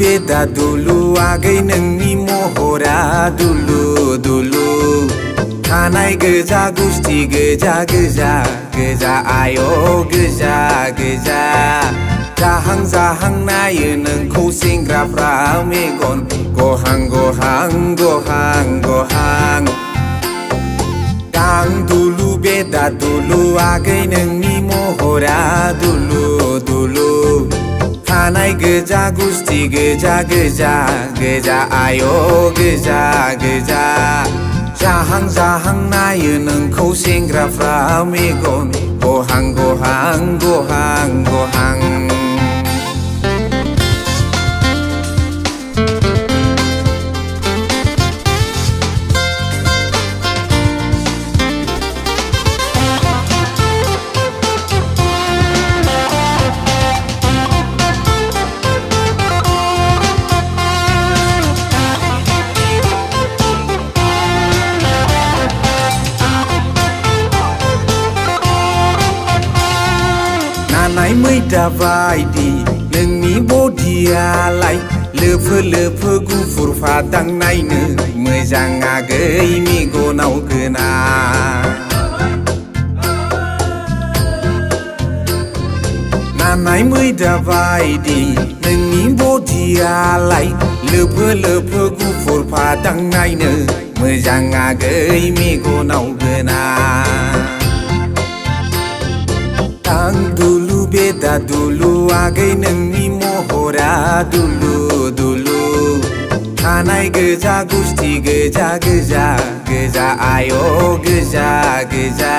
beda dulu agai nangni mohora dulu dulu Thanai goja gusti goja goja goja ayo goja goja Jahang jahang nayo nangko sengrafra megon Gohang gohang gohang gohang Dang dulu beda dulu agai nangni mohora dulu dulu 사나이 그자 구스티 그자 그자 그자 아요 그자 그자. 자항 자항 나유는 코싱그라 프라미곤. 고항 고항 고항 고항. मैदा बायदि नोंनि बडियालाय लोफो लोफो गुफुर फादां नायनो मोजां आगै मेगनाव गोना नानाय मैदा बायदि नोंनि बडियालाय लोफो लोफो गुफुर फादां नायनो मोजां आगै मेगनाव गोना आं दुलु बेदा दुलु आगै नोंनि महरा दुलु दुलु खानाय गोजा गुस्थि गोजा गोजा गोजा आय' गोजा गोजा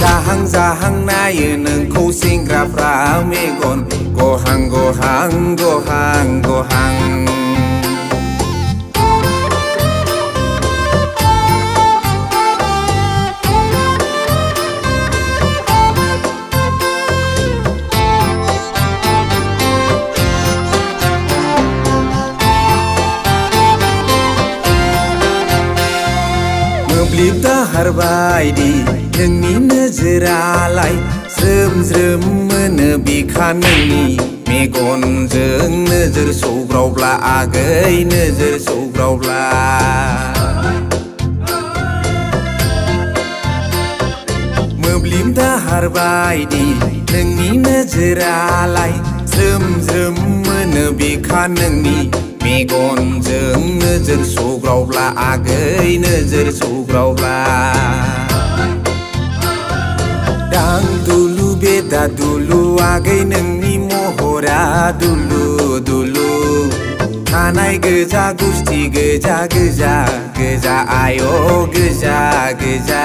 जाहां जाहां नायो नोंखौ सेंग्राफ्रा मेगन गहां गहां गहां गहां मोब्लिब दाहार बायदि नोंनि नोजोरालाय ज्रोम ज्रोम मोनो बिखा नोंनि मेगनजों नोजोर सौग्रावब्ला आगै नोजोर सौग्रावब्ला मोब्लिब दाहार बायदि नोंनि नोजोरालाय ज्रोम ज्रोम मोनो बिखा नोंनि मेगनजों नोजोर सौग्रावब्ला आगै नोजोर सौग्रावब्ला दां दुलु बेदा दुलु आगै नोंनि महरा दुलु दुलु खानाय गोजा गुस्थि गोजा गोजा गोजा आय' गोजा गोजा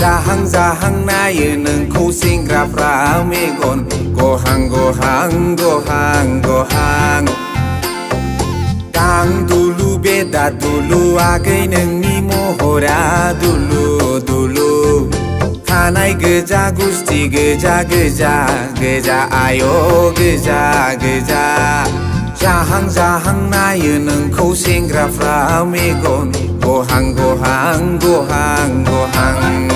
जाहां जाहां नायो नोंखौ सेंग्राफ्रा मेगन गहां गहां गहां गहां Dulu agai neng ni mohora dulu dulu Hanai geja gusti geja geja geja ayo geja geja Jahang jahang nayu neng kau singra fra megon Gohang gohang gohang gohang